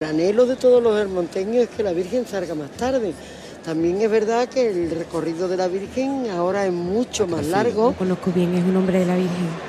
El anhelo de todos los hermonteños es que la Virgen salga más tarde. También es verdad que el recorrido de la Virgen ahora es mucho más largo. conozco bien, es un hombre de la Virgen.